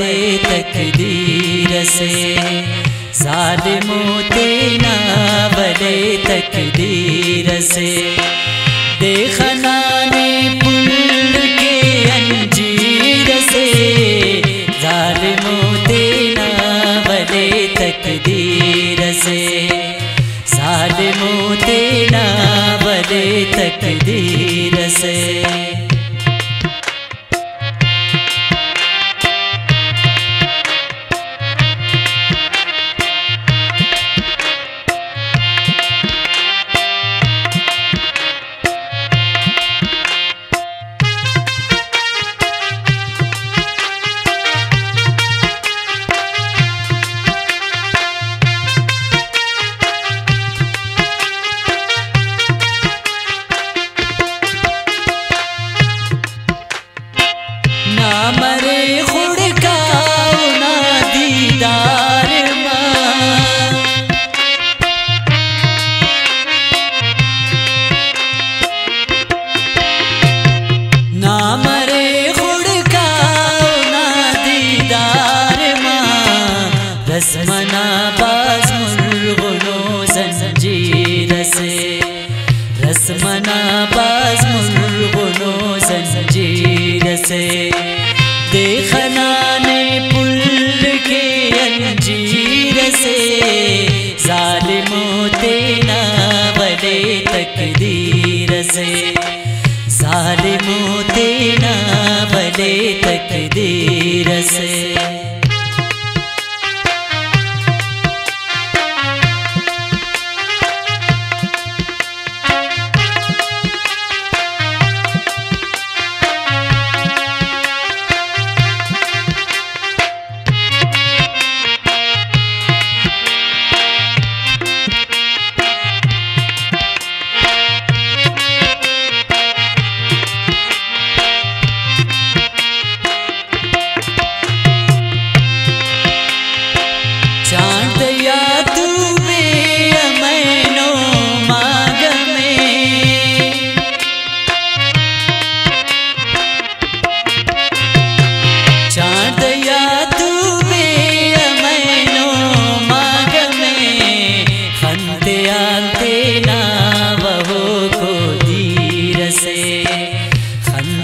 वले तकदीर से। सालिमो तेना वले तकदीर से। देखना ने पुल के अंजीर से। जालिमो तेना वले तकदीर से। सालिमो तेना वले तकदीर से। मरे खुड़काओ ना दीदार ना मरे खुड़काओ ना दीदार माँ। रसमना बाज मुर्गुनो जंजीर से। रसमना बाज मुर्गुनो जंजीर से। अंजीर से जालिमो तेना वले तकदीर से। जालिमो तेना वले तकदीर से।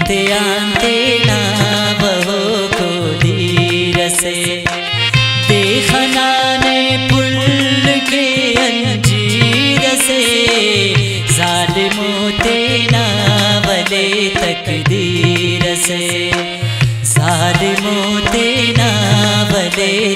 ना वहो को धीर से देखना ने पुल के अंजीर से। जालिमो तेना वले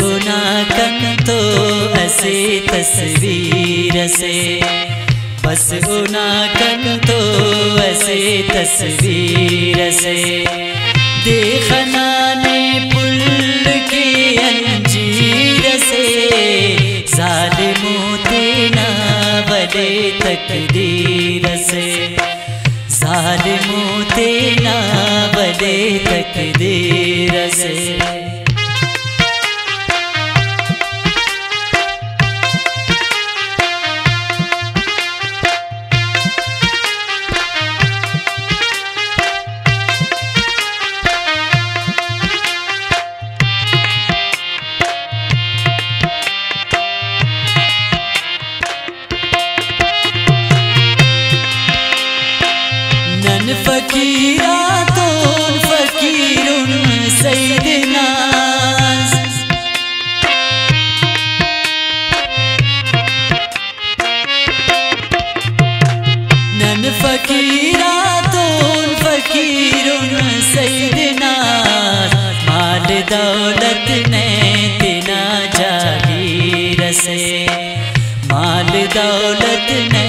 गुना कन तो ऐसे तस्वीर से। बस गुना कन तो ऐसे तस्वीर से। देखना ने पुल के अंजीर से। जालिमो तेना वले तकदीर से। जालिमो तेना वले तकदीर से। फकीरा तून फकीरुन सैदना माल दौलत ने दिना जागीर से माल दौलत ने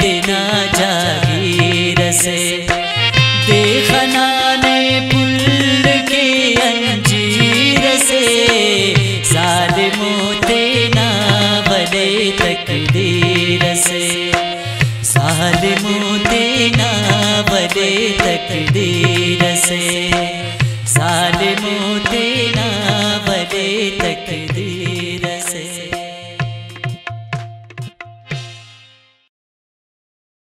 दिना जागीर से देखना ने पुल के अंजीर से see.